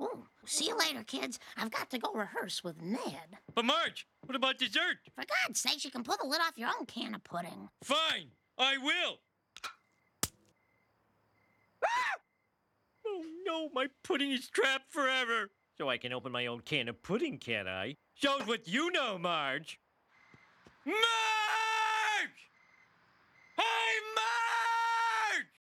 Ooh, see you later, kids. I've got to go rehearse with Ned. But Marge, what about dessert? For God's sake, you can pull the lid off your own can of pudding. Fine, I will. oh no, my pudding is trapped forever. So I can open my own can of pudding, can I? Shows what you know, Marge. Marge!